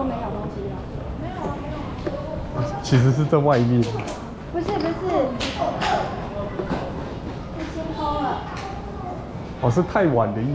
都没有东西了。其实是在外面。不是不是，是清空了。哦，是太晚的意思。